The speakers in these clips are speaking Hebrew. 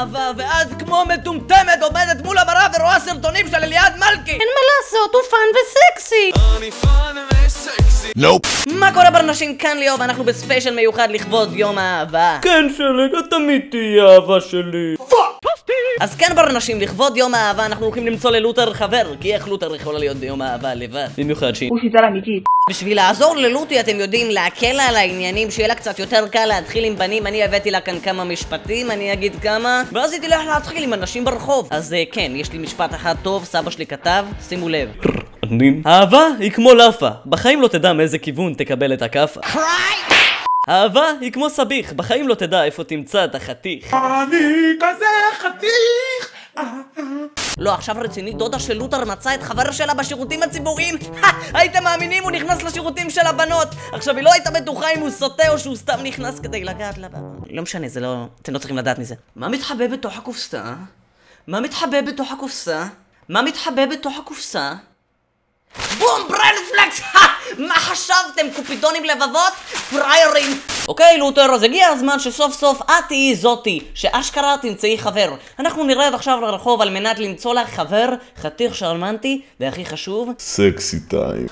אהבה, ואת כמו מטומטמת עומדת מול המראה ורואה סרטונים של אליעד מלכי! אין מה לעשות, הוא fun וסקסי! אני fun וסקסי מה קורה ברנשים כאן ליאור ואנחנו בספיישל מיוחד לכבוד יום האהבה כן שלג, את תמיד תהיה אהבה שלי. אז כן ברנשים, לכבוד יום האהבה אנחנו הולכים למצוא ללותר חבר. כי איך לותר יכולה להיות ביום האהבה לבד? במיוחד שהיא בשביל לעזור ללוטי אתם יודעים להקל על העניינים שיהיה לה קצת יותר קל להתחיל עם בנים. אני הבאתי לה כאן כמה משפטים אני אגיד כמה. ואז היא תלך להתחיל עם אנשים ברחוב. אז אה, כן יש לי משפט אחד טוב סבא שלי כתב שימו לב. אהבה היא כמו לאפה, בחיים לא תדע מאיזה כיוון תקבל את הכאפה. אהבה היא כמו סביך, בחיים לא תדע איפה תמצא את החתיך. לא עכשיו רציני דודה של לותר מצאה את חבר שלה בשירותים הציבוריים הייתם מאמינים הוא נכנס לשירותים של הבנות עכשיו היא לא הייתה בטוחה אם הוא סוטה או שהוא סתם נכנס כדי לגעת לה לא משנה זה לא אתם לא צריכים לדעת מזה מה מתחבא בתוך הקופסה? מה מתחבא בתוך הקופסה? מה מתחבא בתוך הקופסה? בום bran flakes! מה חשבתם? קופידונים לבבות? פריירים! אוקיי לותר, אז הגיע הזמן שסוף סוף את תהיי זאתי שאשכרה תמצאי חבר אנחנו נרד עכשיו לרחוב על מנת למצוא לך חבר חתיך שרמנטי והכי חשוב sexy time.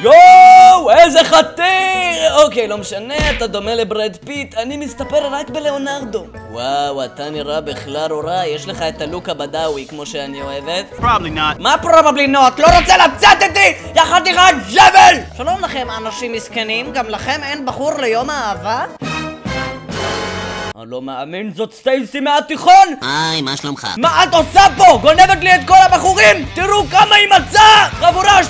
יואו, איזה חתיך! אוקיי, לא משנה, אתה דומה לברד פיט, אני מסתפק רק בלאונרדו. וואו, אתה נראה בכלל לא רע, יש לך את הלוק הבדאווי כמו שאני אוהבת Probably not. מה probably not? לא רוצה לצאת איתי! יא חתיכת זבל! שלום לכם אנשים מסכנים, גם לכם אין בחור ליום האהבה? אני לא מאמין, זאת סטייסי מהתיכון! היי, מה שלומך? מה את עושה פה? גונבת לי את כל הבחורים! תראו כמה היא מצאה! חבורה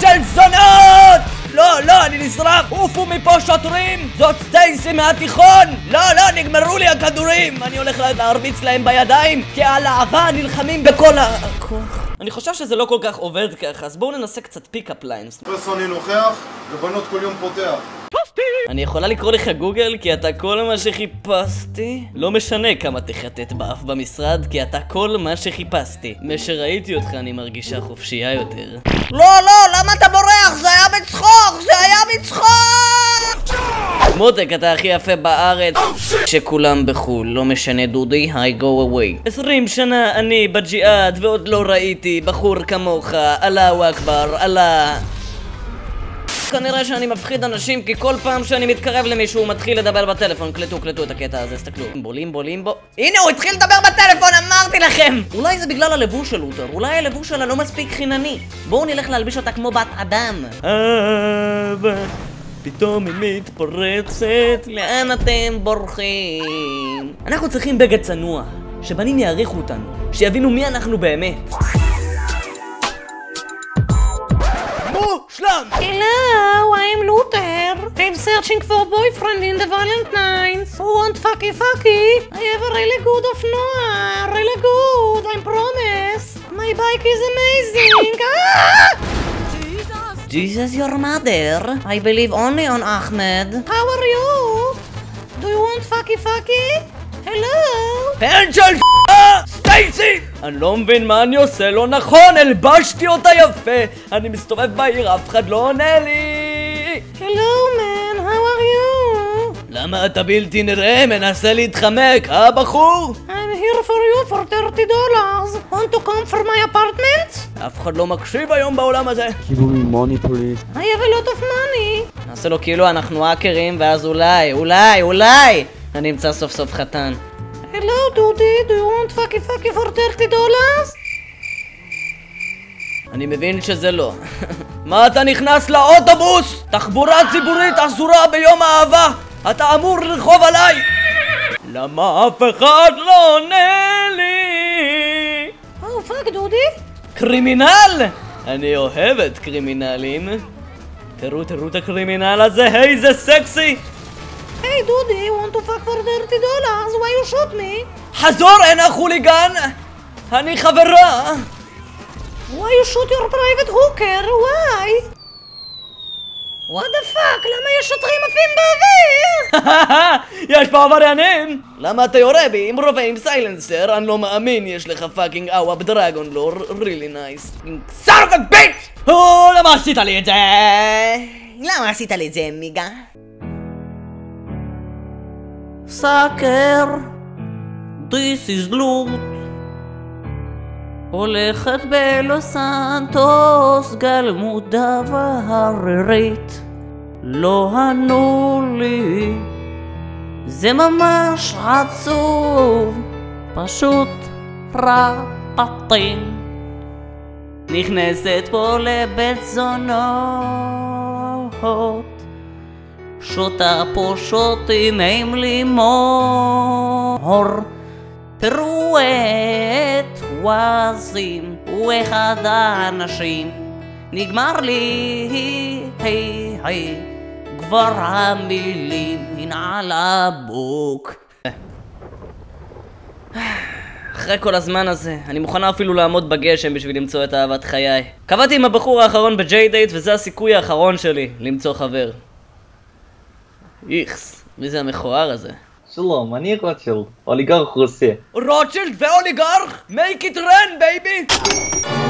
אני נשרף! עופו מפה שוטרים! זאת סטייסי מהתיכון! לא, לא, נגמרו לי הכדורים! אני הולך להרביץ להם בידיים! כי על אהבה נלחמים בכל הכוח. אני חושב שזה לא כל כך עובד ככה, אז בואו ננסה קצת pickup lines. פרסון אני נוכח, ובנות כל יום פותח. אני יכולה לקרוא לך גוגל כי אתה כל מה שחיפשתי? לא משנה כמה תחטט באף במשרד כי אתה כל מה שחיפשתי. משראיתי אותך אני מרגישה חופשייה יותר. לא, לא, למה אתה בורח? זה היה בצחוק! זה היה בצחוק! מותק, אתה הכי יפה בארץ כשכולם בחו"ל, לא משנה דודי, I go away. עשרים שנה אני בג'יהאד ועוד לא ראיתי בחור כמוך, אללהו אכבר, אללה... כנראה שאני מפחיד אנשים כי כל פעם שאני מתקרב למישהו הוא מתחיל לדבר בטלפון קלטו, קלטו את הקטע הזה, הסתכלו בולים בולים בו הנה, הוא התחיל לדבר בטלפון, אמרתי לכם! אולי זה בגלל הלבוש של לותר, אולי הלבוש שלה לא מספיק חינני. בואו נלך להלביש אותה כמו בת אדם. פתאום היא מתפרצת לאן אתם בורחים? אנחנו צריכים בגד צנוע, שבנים יעריכו אותנו, שיבינו מי אנחנו באמת. searching for a boyfriend in the Valentine's. Who want fucky fucky? I have a really good of Noah. Really good, I promise. My bike is amazing. Ah! Jesus your mother. I believe only on Ahmed. How are you? Do you want fucky fucky? Hello? פן של סטייסי! אני לא מבין מה אני עושה לא נכון, הלבשתי אותה יפה! אני מסתובב בעיר, אף אחד לא עונה לי! Hello, למה אתה בלתי נראה? מנסה להתחמק, אה בחור? I'm here for you for 30 dollars. Want to come for my apartment? אף אחד לא מקשיב היום בעולם הזה. I have a lot of money. נעשה לו כאילו אנחנו האקרים, ואז אולי, אולי, אולי, אני אמצא סוף סוף חתן. Hello, Dudy. Do you want fucky fucky for 30 dollars? אני מבין שזה לא. מה אתה נכנס לאוטובוס? תחבורה ציבורית אסורה ביום האהבה! אתה אמור לרחוב עליי! למה אף אחד לא עונה לי? Oh, fuck, Dudy. Criminal! אני אוהבת criminal ים. תראו, תראו את ה criminal הזה, היי זה סקסי! Hey, Dudy. Want to fuck for 30 dollars? Why you shoot me? חזור הנה חוליגן! אני חברה! Why you shoot your private hooker? Why? What the fuck? למה יש שוטרים עפים באוויר? יש פה עבריינים! למה אתה יורה בי עם רובה עם silencer? אני לא מאמין, יש לך fucking AWP Dragon Lore, really nice. son of a bitch! או, למה עשית לי את זה? למה עשית לי את זה, מיגה? סאקר, This is לוט. הולכת בלוס סנטוס, גלמודה והררית. לא ענו לי, זה ממש עצוב, פשוט רפטים. נכנסת פה לבית זונות, שותה פה שוטים עם לימור. תראו את ווזים, הוא אחד האנשים. נגמר לי, היי היי, כבר המילים, הנה על הבוק. אחרי כל הזמן הזה, אני מוכנה אפילו לעמוד בגשם בשביל למצוא את אהבת חיי. קבעתי עם הבחור האחרון בג'יי דייט וזה הסיכוי האחרון שלי למצוא חבר. איכס, מי זה המכוער הזה? Slow, man hier Rothschild. Oligarch Russe. Rothschild, wer Oligarch? Make it rain, baby!